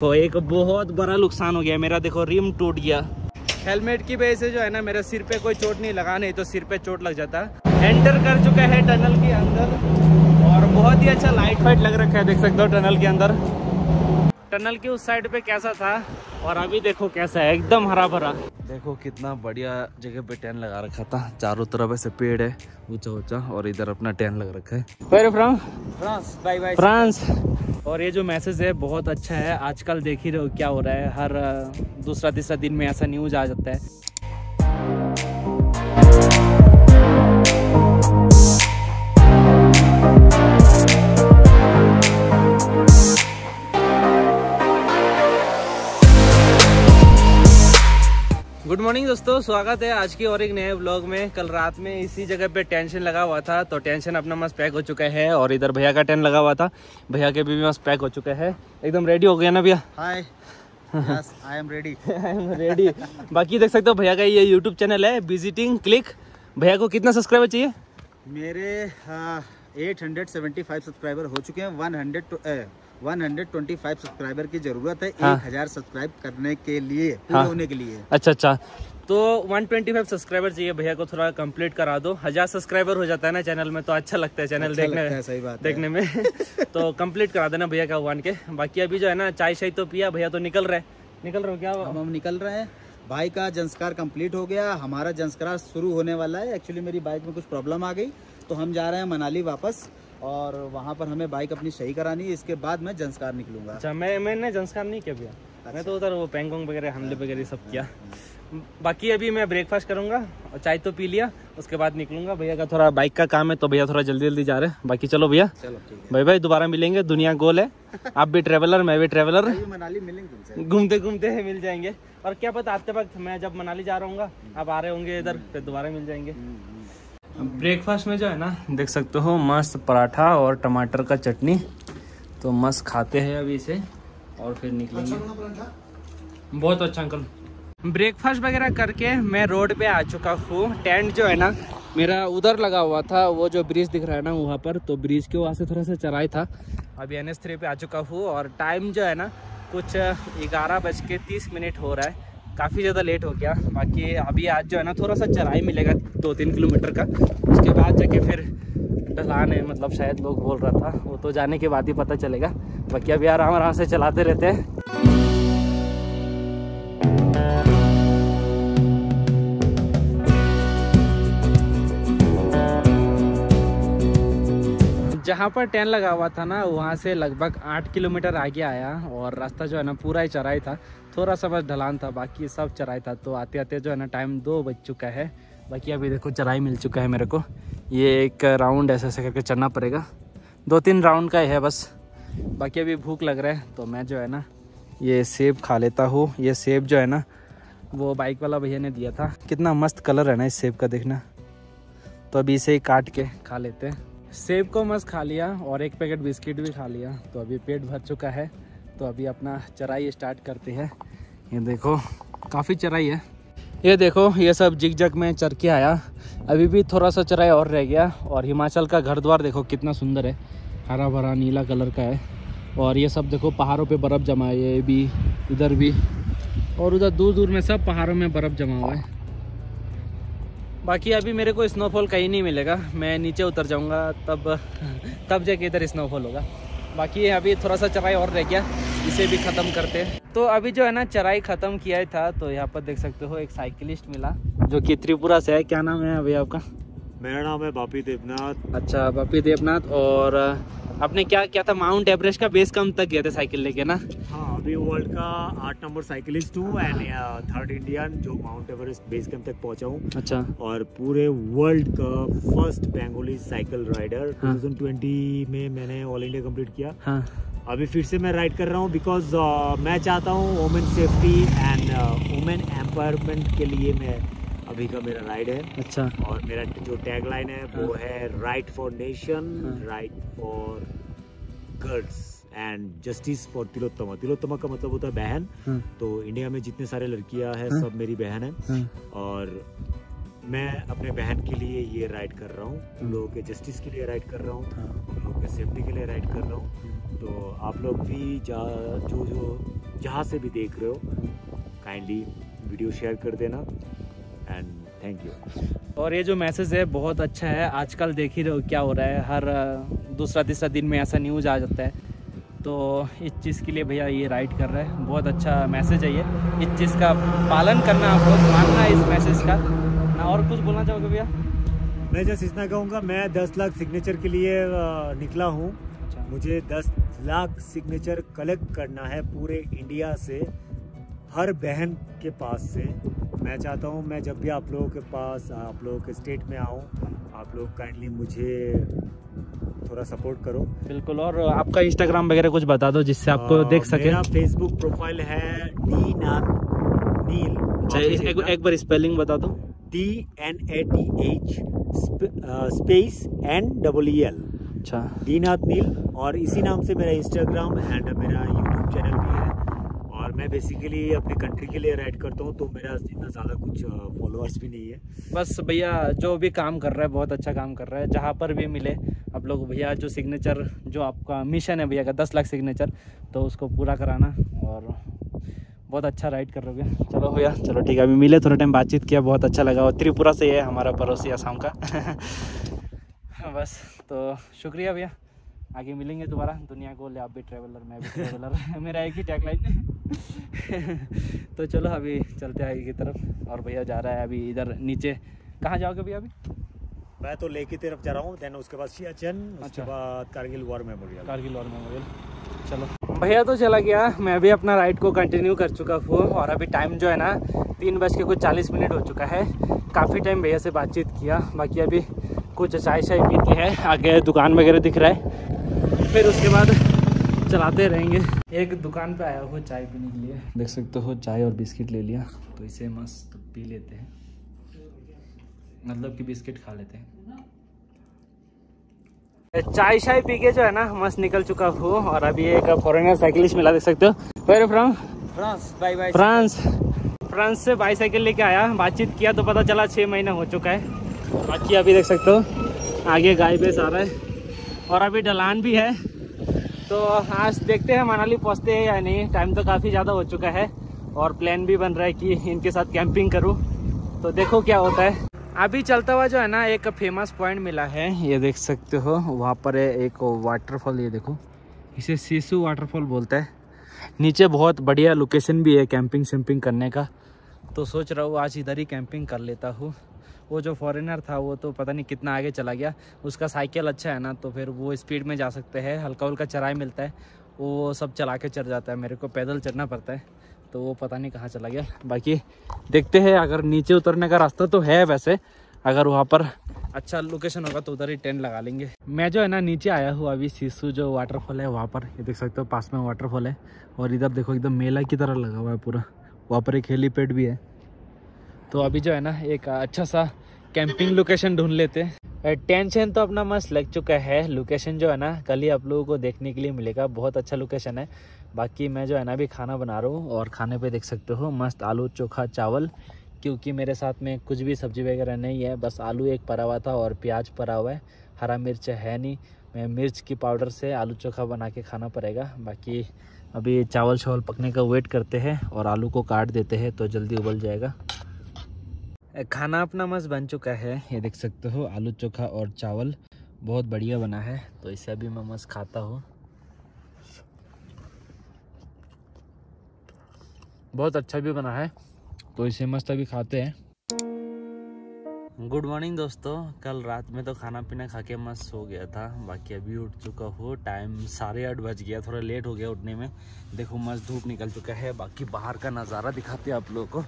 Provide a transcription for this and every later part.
तो एक बहुत बड़ा नुकसान हो गया मेरा देखो, रिम टूट गया। हेलमेट की वजह से जो है ना, मेरा सिर पे कोई चोट नहीं लगा, नहीं तो सिर पे चोट लग जाता। एंटर कर चुका है टनल के अंदर और बहुत ही अच्छा लाइट फाइट लग रखा है, देख सकते हो टनल के अंदर। टनल के उस साइड पे कैसा था? और अभी देखो कैसा है एकदम हरा भरा देखो कितना बढ़िया जगह पे टेंट लगा रखा था। चारों तरफ़ ऐसे पेड़ है ऊँचा ऊँचा और इधर अपना टेंट लग रखा है। From France bye bye France. और ये जो मैसेज है बहुत अच्छा है। आजकल देख ही रहे हो क्या हो रहा है। हर दूसरा तीसरा दिन में ऐसा न्यूज़ आ जाता है। दोस्तों स्वागत है आज की और एक नए ब्लॉग में। कल रात में इसी जगह पे टेंशन लगा हुआ था तो टेंशन अपना मस्त पैक हो चुका है और इधर भैया का टेंट लगा हुआ था। भैया के भी मस्त पैक हो चुका है। एकदम रेडी हो गया ना भैया? Hi I am ready I am ready बाकी देख सकते हो भैया का ये यूट्यूब चैनल है विजिटिंग क्लिक भैया को कितना सब्सक्राइबर चाहिए? मेरे eight hundred seventy five subscriber हो चुके हैं। One hundred one hundred twenty five subscriber की ज़रूरत है हाँ। एक हज़ार सब्सक्राइब करने के लिए हाँ। होने के लिए। अच्छा अच्छा। तो 125 सब्सक्राइबर चाहिए भैया को थोड़ा कंप्लीट करा दो। हज़ार सब्सक्राइबर हो जाता है ना चैनल में तो अच्छा लगता है चैनल अच्छा देखने है, सही बात देखने में। तो कंप्लीट करा देना भैया का वन के। बाकी अभी जो है ना चाय शाय तो पिया भैया तो निकल रहे निकल रहे हो क्या? हम हम निकल रहे हैं। भाई का जंस्कार कंप्लीट हो गया हमारा जंस्कार शुरू होने वाला है। एक्चुअली मेरी बाइक में कुछ प्रॉब्लम आ गई तो हम जा रहे हैं मनाली वापस और वहाँ पर हमें बाइक अपनी सही करानी है। इसके बाद मैं जंस्कार निकलूँगा। अच्छा मैं मैंने जंस्कार नहीं किया भैया। मैं तो उधर वो पैंगोंग वगैरह हमले वगैरह सब किया। बाकी अभी मैं ब्रेकफास्ट करूँगा और चाय तो पी लिया उसके बाद निकलूँगा। भैया का थोड़ा बाइक का काम है तो भैया थोड़ा जल्दी जल्दी जा रहे हैं। बाकी चलो भैया चलो भाई भाई दोबारा मिलेंगे। दुनिया गोल है आप भी ट्रेवलर मैं भी ट्रेवलर मनाली मिलेंगे घूमते घूमते मिल जाएँगे। और क्या पता आते वक्त मैं जब मनाली जा रहा हूँ आप आ रहे होंगे इधर फिर दोबारा मिल जाएँगे। ब्रेकफास्ट में जो है ना देख सकते हो मस्त पराठा और टमाटर का चटनी। तो मस्त खाते हैं अभी इसे और फिर निकलेंगे। बहुत अच्छा अंकल। ब्रेकफास्ट वगैरह करके मैं रोड पे आ चुका हूँ। टेंट जो है ना, मेरा उधर लगा हुआ था, वो जो ब्रिज दिख रहा है ना वहाँ पर तो ब्रिज के वहाँ से थोड़ा सा चराई था। अभी एन एस थ्री पे आ चुका हूँ और टाइम जो है ना, कुछ ग्यारह बज के तीस मिनट हो रहा है। काफ़ी ज़्यादा लेट हो गया। बाकी अभी आज जो है ना, थोड़ा सा चराई मिलेगा दो तीन किलोमीटर का। उसके बाद जाके फिर ढलान है मतलब शायद लोग बोल रहा था, वो तो जाने के बाद ही पता चलेगा। बाकी अभी आराम आराम से चलाते रहते हैं। जहाँ पर टेन लगा हुआ था ना, वहाँ से लगभग आठ किलोमीटर आगे आया और रास्ता जो है ना पूरा ही चराई था। थोड़ा सा बस ढलान था, बाकी सब चराई था। तो आते आते जो है ना टाइम दो बज चुका है। बाकी अभी देखो चराई मिल चुका है मेरे को। ये एक राउंड ऐसे ऐसे करके चढ़ना पड़ेगा। दो तीन राउंड का ही है बस। बाकी अभी भूख लग रहा है तो मैं जो है ना ये सेब खा लेता हूँ। ये सेब जो है ना, वो बाइक वाला भैया ने दिया था। कितना मस्त कलर है ना इस सेब का देखना। तो अभी इसे ही काट के खा लेते हैं। सेब को मस्त खा लिया और एक पैकेट बिस्किट भी खा लिया। तो अभी पेट भर चुका है। तो अभी अपना चराई स्टार्ट करते हैं। ये देखो, काफ़ी चराई है। ये देखो, ये सब जिग जग में चर के आया। अभी भी थोड़ा सा चराई और रह गया। और हिमाचल का घर द्वार देखो, कितना सुंदर है। हरा भरा नीला कलर का है। और ये सब देखो, पहाड़ों पे बर्फ़ जमा है। ये भी, इधर भी। और उधर दूर दूर में सब पहाड़ों में बर्फ़ जमा हुआ है। बाकी अभी मेरे को स्नोफॉल कहीं नहीं मिलेगा। मैं नीचे उतर जाऊँगा, तब तब जाके इधर स्नोफॉल होगा। बाकी अभी थोड़ा सा चराई और रह गया, इसे भी ख़त्म करते हैं। तो अभी जो है ना, चराई ख़त्म किया था तो यहाँ पर देख सकते हो एक साइकिलिस्ट मिला, जो कि त्रिपुरा से है। क्या नाम है अभी आपका? मेरा नाम है बापी देवनाथ। अच्छा बापी देवनाथ और आपने क्या किया था? माउंट एवरेस्ट का बेस कम तक गए थे साइकिल लेके ना? हाँ अभी वर्ल्ड का आठ नंबर साइकिलिस्ट हूँ एंड थर्ड इंडियन जो माउंट एवरेस्ट बेस कैंप तक पहुँचा हूँ। अच्छा। और पूरे वर्ल्ड का फ़र्स्ट बेंगोली साइकिल राइडर हाँ। 2020 में मैंने ऑल इंडिया कंप्लीट किया। हाँ। अभी फिर से मैं राइड कर रहा हूँ बिकॉज़ मैं चाहता हूँ women safety and women empowerment के लिए मैं अभी का मेरा राइड है। अच्छा। और मेरा जो टैगलाइन है वो है right for nation. Right for girls and justice for Tilottama Tilottama का मतलब होता है बहन। हाँ। तो इंडिया में जितने सारे लड़कियाँ हैं हाँ। सब मेरी बहन है। हाँ। और मैं अपने बहन के लिए ये राइड कर रहा हूँ। उन लोगों के जस्टिस के लिए राइड कर रहा हूँ। हाँ। उन लोगों के सेफ्टी के लिए राइड कर रहा हूँ। तो आप लोग भी जा जो जो जहाँ से भी देख रहे हो काइंडली वीडियो शेयर कर देना। एंड थैंक यू और ये जो मैसेज है बहुत अच्छा है। आजकल देख ही रहे हो क्या हो रहा है। हर दूसरा तीसरा दिन में ऐसा न्यूज़ आ जाता है। तो इस चीज़ के लिए भैया ये राइट कर रहे हैं। बहुत अच्छा मैसेज है ये। इस चीज़ का पालन करना आप लोग मानना है इस मैसेज का। ना और कुछ बोलना चाहोगे भैया? मैं जस्ट इतना कहूँगा मैं 10 लाख सिग्नेचर के लिए निकला हूँ। अच्छा। मुझे 10 लाख सिग्नेचर कलेक्ट करना है पूरे इंडिया से। हर बहन के पास से मैं चाहता हूँ मैं जब भी आप लोगों के पास आप लोगों के स्टेट में आऊँ आप लोग काइंडली मुझे थोड़ा सपोर्ट करो। बिल्कुल और आपका इंस्टाग्राम वगैरह कुछ बता दो जिससे आपको अ, देख सके। मेरा फेसबुक प्रोफ़ाइल है डी नाथ नील। अच्छा एक, एक बार स्पेलिंग बता दो। D N A T H space N double E L अच्छा। दीनाथ नील और इसी नाम से मेरा इंस्टाग्राम एंड मेरा यूट्यूब चैनल भी है। मैं बेसिकली अपने कंट्री के लिए राइड करता हूँ तो मेरा इतना ज़्यादा कुछ फॉलोअर्स भी नहीं है। बस भैया, जो भी काम कर रहा है, बहुत अच्छा काम कर रहा है। जहाँ पर भी मिले, आप लोग भैया, जो सिग्नेचर जो आपका मिशन है भैया का, दस लाख सिग्नेचर तो उसको पूरा कराना और बहुत अच्छा राइड कर रहे हो चलो भैया, चलो ठीक है, अभी मिले, थोड़ा टाइम बातचीत किया, बहुत अच्छा लगा। और त्रिपुरा से है हमारा पड़ोसी आसाम का। बस तो शुक्रिया भैया। आगे मिलेंगे दोबारा। दुनिया को ले आप भी ट्रैवलर मैं भी ट्रैवलर मेरा एक ही टैगलाइन तो चलो अभी चलते हैं आगे की तरफ़। और भैया जा रहा है अभी इधर नीचे। कहाँ जाओगे भैया अभी? मैं तो लेह की तरफ़ जा रहा हूँ देन उसके बाद सियाचन उसके अच्छा। बाद कारगिल वॉर मेमोरियल। कारगिल और मेमोरियल। चलो। भैया तो चला गया। मैं भी अपना राइड को कंटिन्यू कर चुका हूँ। और अभी टाइम जो है ना तीन बज के कुछ चालीस मिनट हो चुका है। काफ़ी टाइम भैया से बातचीत किया। बाकी अभी कुछ चाय शाय पीती है। आगे दुकान वगैरह दिख रहा है। फिर उसके बाद चलाते रहेंगे। एक दुकान पे आया हूँ चाय पीने के लिए। देख सकते हो चाय और बिस्किट ले लिया। तो इसे मस्त पी लेते हैं। मतलब कि बिस्किट खा लेते हैं। चाय शाय पी के जो है ना मस्त निकल चुका हूँ। और अभी एक फॉरेनर साइकिलिस्ट मिला देख सकते हो। Where from France bye bye France France से बाईसाइकिल लेके आया। बातचीत किया तो पता चला छः महीना हो चुका है। बाकी अभी देख सकते हो आगे गाय भैंस आ रहा है। और अभी ढलान भी है। तो आज देखते हैं मनाली पहुँचते हैं या नहीं। टाइम तो काफ़ी ज़्यादा हो चुका है और प्लान भी बन रहा है कि इनके साथ कैंपिंग करूँ। तो देखो क्या होता है। अभी चलता हुआ जो है ना, एक फ़ेमस पॉइंट मिला है। ये देख सकते हो, वहाँ पर है एक वाटरफॉल ये देखो। इसे सीसू वाटरफॉल बोलता है। नीचे बहुत बढ़िया लोकेशन भी है कैंपिंग शैम्पिंग करने का। तो सोच रहा हूँ आज इधर ही कैंपिंग कर लेता हूँ। वो जो फॉरेनर था, वो तो पता नहीं कितना आगे चला गया। उसका साइकिल अच्छा है ना तो फिर वो स्पीड में जा सकते हैं। हल्का हल्का चराई मिलता है। वो सब चला के चढ़ जाता है। मेरे को पैदल चढ़ना पड़ता है। तो वो पता नहीं कहाँ चला गया। बाकी देखते हैं, अगर नीचे उतरने का रास्ता तो है वैसे। अगर वहाँ पर अच्छा लोकेशन होगा तो उधर ही टेंट लगा लेंगे। मैं जो है ना, नीचे आया हूँ अभी। सिसु जो वाटरफॉल है, वहाँ पर। ये देख सकते हो, पास में वाटरफॉल है। और इधर देखो, एकदम मेला की तरह लगा हुआ है पूरा। वहाँ पर एक हेलीपैड भी है। तो अभी जो है ना, एक अच्छा सा कैंपिंग लोकेशन ढूंढ लेते हैं। टेंशन तो अपना मस्त लग चुका है। लोकेशन जो है ना, कल ही आप लोगों को देखने के लिए मिलेगा। बहुत अच्छा लोकेशन है। बाकी मैं जो है ना, अभी खाना बना रहा हूँ और खाने पे देख सकते हो, मस्त आलू चोखा चावल। क्योंकि मेरे साथ में कुछ भी सब्ज़ी वगैरह नहीं है, बस आलू एक परा हुआ था और प्याज परा हुआ है। हरा मिर्च है नहीं। मैं मिर्च की पाउडर से आलू चोखा बना के खाना पड़ेगा। बाकी अभी चावल चावल पकने का वेट करते हैं और आलू को काट देते हैं तो जल्दी उबल जाएगा। खाना अपना मस्त बन चुका है। ये देख सकते हो, आलू चोखा और चावल बहुत बढ़िया बना है तो इसे अभी मैं मस्त खाता हूँ। बहुत अच्छा भी बना है तो इसे मस्त अभी खाते हैं। गुड मॉर्निंग दोस्तों, कल रात में तो खाना पीना खा के मस्त सो गया था, बाकी अभी उठ चुका हूँ, टाइम साढ़े आठ बज गया, थोड़ा लेट हो गया उठने में। देखो मस्त धूप निकल चुका है, बाकी बाहर का नज़ारा दिखाते हैं आप लोगों को।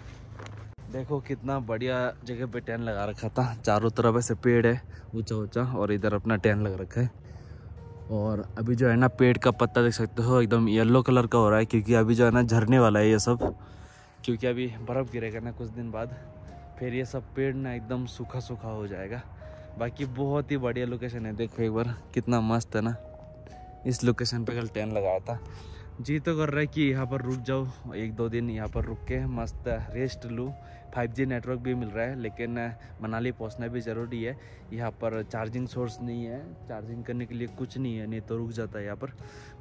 देखो कितना बढ़िया जगह पे टेंट लगा रखा था। चारों तरफ़ ऐसे पेड़ है ऊँचा ऊँचा और इधर अपना टेंट लगा रखा है। और अभी जो है ना, पेड़ का पत्ता देख सकते हो, एकदम येलो कलर का हो रहा है, क्योंकि अभी जो है ना, झरने वाला है ये सब। क्योंकि अभी बर्फ़ गिरेगा ना कुछ दिन बाद, फिर ये सब पेड़ ना एकदम सूखा सूखा हो जाएगा। बाकी बहुत ही बढ़िया लोकेशन है, देखो एक बार, कितना मस्त है ना। इस लोकेशन पे कल टेंट लगाया था। जी तो कर रहा है कि यहाँ पर रुक जाओ, एक दो दिन यहाँ पर रुक के मस्त रेस्ट लूँ। 5G नेटवर्क भी मिल रहा है, लेकिन मनाली पहुँचना भी ज़रूरी है। यहाँ पर चार्जिंग सोर्स नहीं है चार्जिंग करने के लिए कुछ नहीं है, नहीं तो रुक जाता है यहाँ पर।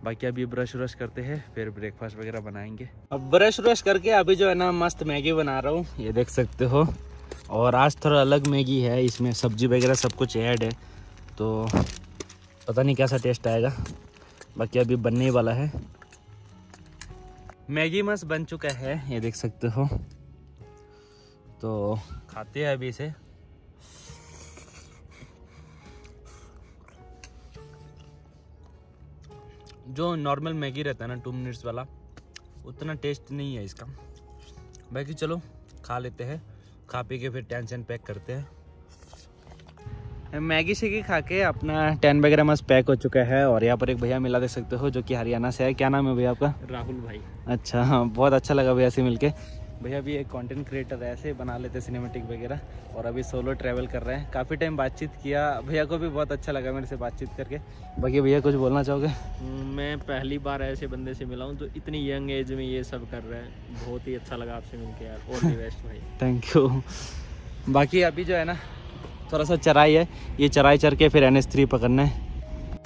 बाकी अभी ब्रश व्रश करते हैं, फिर ब्रेकफास्ट वगैरह बनाएँगे। अब ब्रश व्रश करके अभी जो है ना, मस्त मैगी बना रहा हूँ, ये देख सकते हो। और आज थोड़ा अलग मैगी है, इसमें सब्ज़ी वगैरह सब कुछ ऐड है। तो पता नहीं कैसा टेस्ट आएगा। बाकी अभी बनने वाला है। मैगी मस्त बन चुका है, ये देख सकते हो। तो खाते हैं अभी इसे। जो नॉर्मल मैगी रहता है ना टू मिनट्स वाला उतना टेस्ट नहीं है इसका। बाकी चलो खा लेते हैं खा पी के फिर टेंशन पैक करते हैं। मैगी शेगी खा के अपना टेन वगैरह मस्त पैक हो चुका है और यहाँ पर एक भैया मिला देख सकते हो जो कि हरियाणा से है। क्या नाम है भैया आपका? राहुल भाई। अच्छा हाँ बहुत अच्छा लगा भैया से मिलके। भैया भी एक कंटेंट क्रिएटर है ऐसे बना लेते सिनेमेटिक वगैरह और अभी सोलो ट्रैवल कर रहे हैं। काफ़ी टाइम बातचीत किया भैया को भी बहुत अच्छा लगा मेरे से बातचीत करके। बाकी भैया कुछ बोलना चाहोगे? मैं पहली बार ऐसे बंदे से मिला हूँ जो इतनी यंग एज में ये सब कर रहे हैं। बहुत ही अच्छा लगा आपसे मिलके यार। ऑल दी बेस्ट भाई। थैंक यू बाकी अभी जो है ना थोड़ा सा चराई है। ये चराई चर के फिर एन पकड़ना है।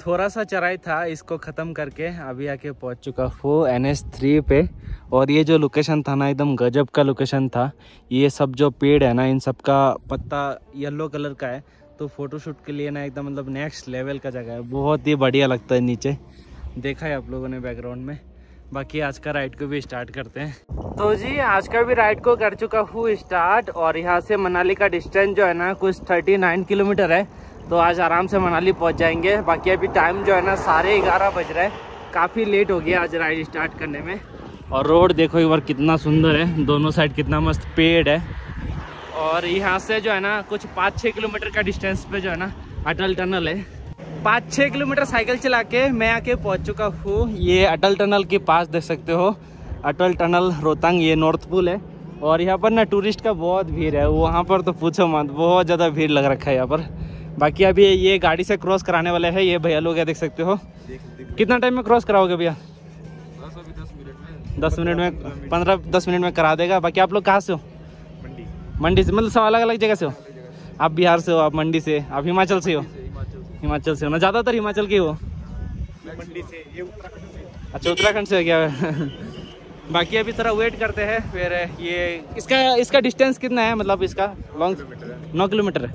थोड़ा सा चराई था, इसको ख़त्म करके अभी आके पहुँच चुका हूँ एन एस थ्री पे। और ये जो लोकेशन था ना, एकदम गजब का लोकेशन था। ये सब जो पेड़ है ना, इन सब का पत्ता येलो कलर का है। तो फोटोशूट के लिए ना, एकदम मतलब नेक्स्ट लेवल का जगह है। बहुत ही बढ़िया लगता है नीचे। देखा है आप लोगों ने बैकग्राउंड में। बाकी आज का राइड को भी स्टार्ट करते हैं। तो जी, आज का भी राइड को कर चुका हूँ स्टार्ट और यहाँ से मनाली का डिस्टेंस जो है ना, कुछ 39 किलोमीटर है। तो आज आराम से मनाली पहुँच जाएँगे। बाकी अभी टाइम जो है ना साढ़े ग्यारह बज रहा है। काफ़ी लेट हो गया आज राइड स्टार्ट करने में। और रोड देखो एक बार कितना सुंदर है। दोनों साइड कितना मस्त पेड़ है। और यहाँ से जो है ना कुछ पाँच छः किलोमीटर का डिस्टेंस पे जो है ना अटल टनल है। पाँच छः किलोमीटर साइकिल चला के मैं आके पहुँच चुका हूँ। ये अटल टनल के पास देख सकते हो। अटल टनल रोहतांग ये नॉर्थ पुल है। और यहाँ पर ना टूरिस्ट का बहुत भीड़ है। वहाँ पर तो पूछो मत बहुत ज़्यादा भीड़ लग रखा है यहाँ पर। बाकी अभी ये गाड़ी से क्रॉस कराने वाले हैं ये भैया लोग है देख सकते हो। कितना टाइम में क्रॉस कराओगे भैया? दस मिनट में। पंद्रह दस मिनट में करा देगा। बाकी आप लोग कहाँ से हो? मंडी। मंडी से मतलब सब अलग अलग जगह से हो? आप बिहार से हो आप मंडी से आप हिमाचल से हो? हिमाचल से। हो ना? ज़्यादातर हिमाचल के हो मंडी से ये उत्तराखंड से। अच्छा उत्तराखंड से हो गया। बाकी अभी थोड़ा वेट करते हैं फिर ये इसका इसका डिस्टेंस कितना है? मतलब इसका लॉन्ग नौ किलोमीटर है।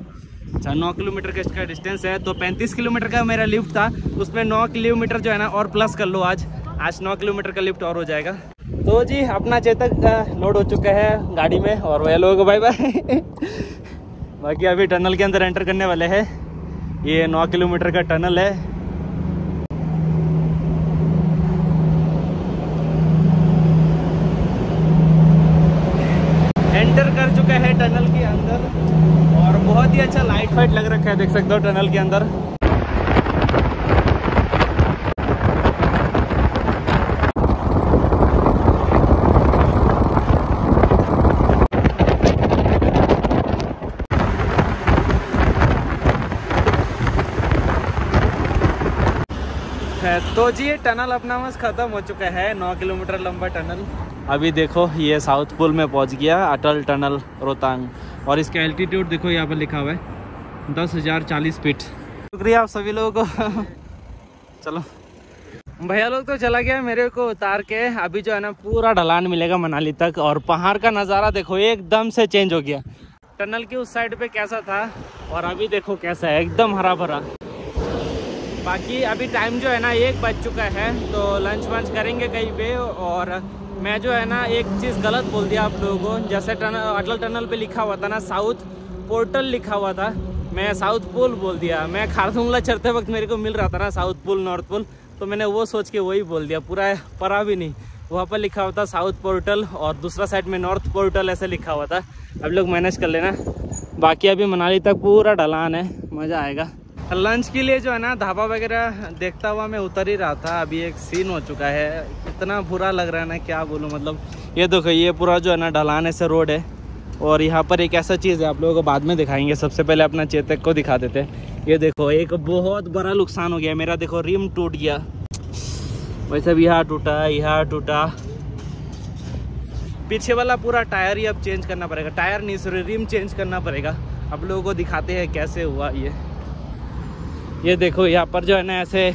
अच्छा नौ किलोमीटर का इसका डिस्टेंस है तो पैंतीस किलोमीटर का मेरा लिफ्ट था, उसमें नौ किलोमीटर जो है ना, और प्लस कर लो आज। आज नौ किलोमीटर का लिफ्ट और हो जाएगा। तो जी, अपना चेतक लोड हो चुका है गाड़ी में, और वह लोग बाय बाय बाकी अभी टनल के अंदर एंटर करने वाले हैं। ये नौ किलोमीटर का टनल है एंटर कर चुका है टनल के अंदर और बहुत ही अच्छा लाइट फाइट लग रखा है देख सकते हो टनल के अंदर। तो जी, ये टनल अपना बस ख़त्म हो चुका है, नौ किलोमीटर लंबा टनल। अभी देखो, ये साउथ पुल में पहुँच गया, अटल टनल, रोहतांग। और इसका एल्टीट्यूड देखो, यहाँ पर लिखा हुआ है। दस हज़ार चालीस फीट शुक्रिया आप सभी लोगों को। चलो। भैया लोग तो चला गया मेरे को उतार के। अभी जो है ना, पूरा ढलान मिलेगा मनाली तक और पहाड़ का नज़ारा देखो, एकदम से चेंज हो गया। टनल के उस साइड पे कैसा था और अभी देखो कैसा है, एकदम हरा भरा बाकी अभी टाइम जो है ना, एक बज चुका है तो लंच वंच करेंगे कहीं पे और मैं जो है ना, एक चीज़ गलत बोल दिया आप लोगों को। जैसे टनल अटल टनल पे लिखा हुआ था ना, साउथ पोर्टल लिखा हुआ था। मैं साउथ पोल बोल दिया। मैं खारदुंगला चढ़ते वक्त मेरे को मिल रहा था ना साउथ पोल नॉर्थ पोल तो मैंने वो सोच के वही बोल दिया। पूरा परा भी नहीं। वहाँ पर लिखा हुआ था साउथ पोर्टल और दूसरा साइड में नॉर्थ पोर्टल ऐसे लिखा हुआ था। अब लोग मैनेज कर लेना। बाकी अभी मनाली तक पूरा ढलान है। मज़ा आएगा। लंच के लिए जो है ना, ढाबा वगैरह देखता हुआ मैं उतर ही रहा था। अभी एक सीन हो चुका है। इतना बुरा लग रहा है ना, क्या बोलूँ मतलब। ये देखो, ये पूरा जो है ना ढलान ऐसे रोड है। और यहाँ पर एक ऐसा चीज़ है, आप लोगों को बाद में दिखाएँगे। सबसे पहले अपना चेतक को दिखा देते ये देखो, एक बहुत बड़ा नुकसान हो गया मेरा देखो, रिम टूट गया। वैसे भी यहाँ टूटा यहाँ टूटा। पीछे वाला पूरा टायर ही अब चेंज करना पड़ेगा। टायर नहीं सॉरी रिम चेंज करना पड़ेगा। आप लोगों को दिखाते हैं कैसे हुआ ये। ये देखो, यहाँ पर जो है ना, ऐसे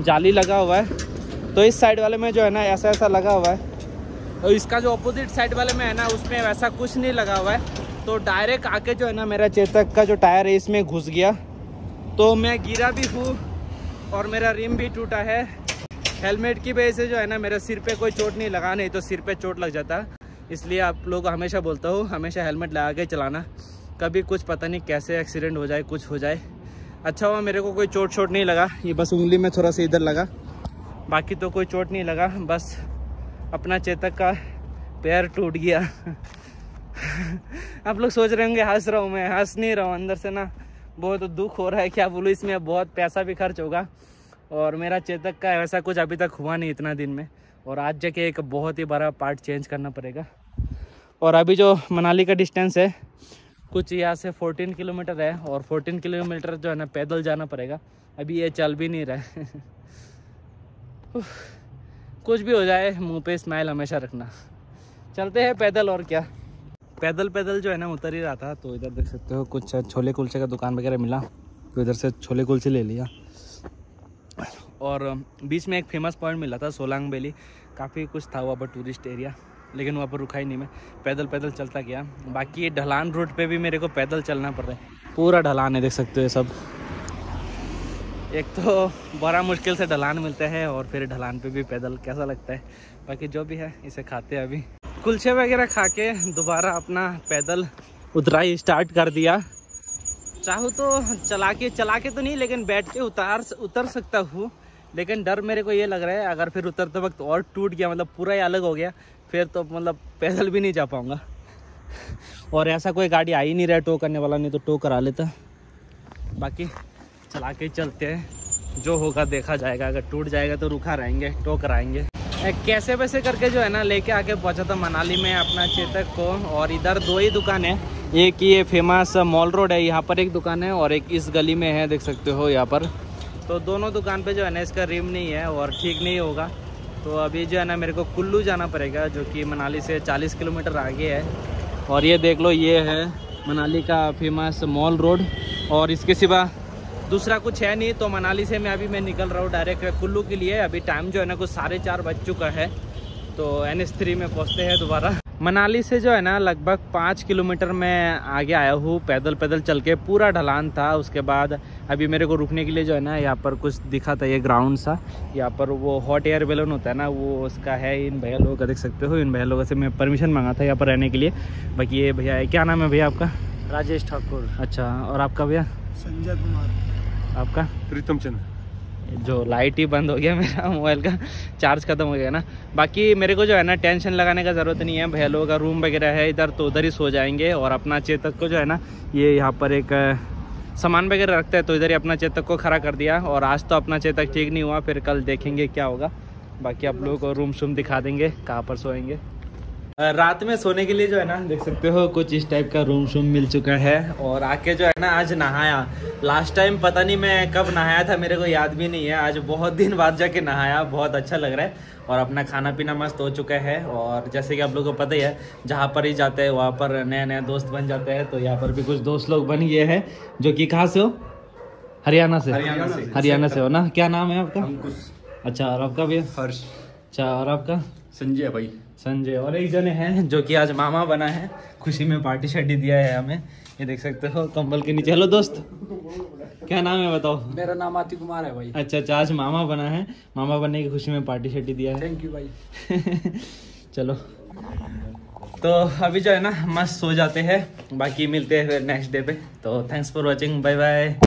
जाली लगा हुआ है। तो इस साइड वाले में जो है ना ऐसा ऐसा लगा हुआ है। और इसका जो अपोजिट साइड वाले में है ना, उसमें वैसा कुछ नहीं लगा हुआ है। तो डायरेक्ट आके जो है ना, मेरा चेतक का जो टायर है, इसमें घुस गया। तो मैं गिरा भी हूँ और मेरा रिम भी टूटा है। हेलमेट की वजह से जो है ना, मेरे सिर पे कोई चोट नहीं लगा, नहीं तो सिर पे चोट लग जाता। इसलिए आप लोग हमेशा बोलता हूँ, हमेशा हेलमेट लगा के चलाना। कभी कुछ पता नहीं कैसे एक्सीडेंट हो जाए, कुछ हो जाए। अच्छा हुआ मेरे को कोई चोट चोट नहीं लगा, ये बस उंगली में थोड़ा सा इधर लगा। बाकी तो कोई चोट नहीं लगा, बस। अपना चेतक का पैर टूट गया। आप लोग सोच रहे होंगे, हंस रहा हूँ मैं, हंस नहीं रहा हूँ, अंदर से ना बहुत दुख हो रहा है, क्या बोलूँ, इसमें बहुत पैसा भी खर्च होगा। और मेरा चेतक का ऐसा कुछ अभी तक हुआ नहीं इतना दिन में। और आज जाके एक बहुत ही बड़ा पार्ट चेंज करना पड़ेगा। और अभी जो मनाली का डिस्टेंस है, कुछ यहाँ से 14 किलोमीटर है, और 14 किलोमीटर जो है ना, पैदल जाना पड़ेगा। अभी ये चल भी नहीं रहा है। कुछ भी हो जाए, मुँह पे स्माइल हमेशा रखना। चलते हैं पैदल और क्या। पैदल पैदल जो है ना, उतर ही रहा था तो इधर देख सकते हो, कुछ छोले कुलचे का दुकान वगैरह मिला तो इधर से छोले कुलचे ले लिया। और, बीच में एक फ़ेमस पॉइंट मिला था, सोलांग वैली। काफ़ी कुछ था वहाँ पर टूरिस्ट एरिया लेकिन वहाँ पर रुका ही नहीं मैं। पैदल पैदल चलता गया। बाकी ये ढलान रोड पे भी मेरे को पैदल चलना पड़ रहा है। पूरा ढलान है, देख सकते हो ये सब। एक तो बड़ा मुश्किल से ढलान मिलते हैं और फिर ढलान पे भी पैदल कैसा लगता है? बाकी जो भी है, इसे खाते हैं अभी। कुलचे वगैरह खा के दोबारा अपना पैदल उतराई स्टार्ट कर दिया। चाहूँ तो चला के चला के तो नहीं, लेकिन बैठ के उतार उतर सकता हूँ। लेकिन डर मेरे को ये लग रहा है, अगर फिर उतरते वक्त और टूट गया मतलब पूरा ही अलग हो गया, फिर तो मतलब पैदल भी नहीं जा पाऊँगा। और ऐसा कोई गाड़ी आ ही नहीं रहा टो करने वाला, नहीं तो टो करा लेता। बाकी चला के चलते हैं। जो होगा देखा जाएगा। अगर टूट जाएगा तो रुखा रहेंगे टो कराएँगे कैसे वैसे करके जो है ना, लेके आके पहुँचा था मनाली में अपना चेतक को। और इधर दो ही दुकान है। एक ये फ़ेमस मॉल रोड है, यहाँ पर एक दुकान है और एक इस गली में है, देख सकते हो यहाँ पर। तो दोनों दुकान पे जो है ना, इसका रिम नहीं है और ठीक नहीं होगा। तो अभी जो है ना, मेरे को कुल्लू जाना पड़ेगा, जो कि मनाली से 40 किलोमीटर आगे है। और ये देख लो, ये है मनाली का फ़ेमस मॉल रोड और इसके सिवा दूसरा कुछ है नहीं तो मनाली से मैं अभी मैं निकल रहा हूँ डायरेक्ट कुल्लू के लिए। अभी टाइम जो है ना कुछ साढ़े चार बज चुका है तो एन एस थ्री में पहुँचते हैं दोबारा। मनाली से जो है ना लगभग पाँच किलोमीटर मैं आगे आया हूँ पैदल पैदल चल के पूरा ढलान था। उसके बाद अभी मेरे को रुकने के लिए जो है ना यहाँ पर कुछ दिखा था ये ग्राउंड सा। यहाँ पर वो हॉट एयर बैलून होता है ना वो उसका है इन भैया लोगों का देख सकते हो इन भैया लोगों से मैं परमिशन मांगा था यहाँ पर रहने के लिए। बाकी ये भैया क्या नाम है भैया आपका? राजेश ठाकुर। अच्छा और आपका भैया? संजय कुमार। आपका? प्रीतम चंद। जो लाइट ही बंद हो गया मेरा मोबाइल का चार्ज खत्म हो गया ना। बाकी मेरे को जो है ना टेंशन लगाने का ज़रूरत नहीं है। भैया लोगों का रूम वगैरह है इधर तो उधर ही सो जाएँगे और अपना चेतक को जो है ना ये यहाँ पर एक सामान वगैरह रखते हैं तो इधर ही अपना चेतक को खड़ा कर दिया। और आज तो अपना चेतक ठीक नहीं हुआ फिर कल देखेंगे क्या होगा। बाकी आप लोगों को रूम शूम दिखा देंगे कहाँ पर सोएँगे। रात में सोने के लिए जो है ना देख सकते हो कुछ इस टाइप का रूम शूम मिल चुका है और आके जो है ना आज नहाया। लास्ट टाइम पता नहीं मैं कब नहाया था मेरे को याद भी नहीं है। आज बहुत दिन बाद जाके नहाया बहुत अच्छा लग रहा है। और अपना खाना पीना मस्त हो चुका है और जैसे कि आप लोगों को पता ही है जहाँ पर ही जाते हैं वहाँ पर नए नए दोस्त बन जाते हैं तो यहाँ पर भी कुछ दोस्त लोग बन गए हैं जो कि कहाँ से हो? हरियाणा से। हरियाणा से। हरियाणा से हो ना? क्या नाम है आपका? अच्छा और आपका भी हर्ष। अच्छा और आपका? संजय भाई। संजय और एक जने हैं जो कि आज मामा बना है। खुशी में पार्टी शार्टी दिया है हमें। ये देख सकते हो कंबल के नीचे। हेलो दोस्त क्या नाम है बताओ? मेरा नाम आति कुमार है भाई। अच्छा अच्छा आज मामा बना है। मामा बनने की खुशी में पार्टी शार्टी दिया है। थैंक यू भाई। चलो। तो अभी जो है ना मस्त सो जाते हैं। बाकी मिलते हैं फिर नेक्स्ट डे पे। तो thanks for watching bye bye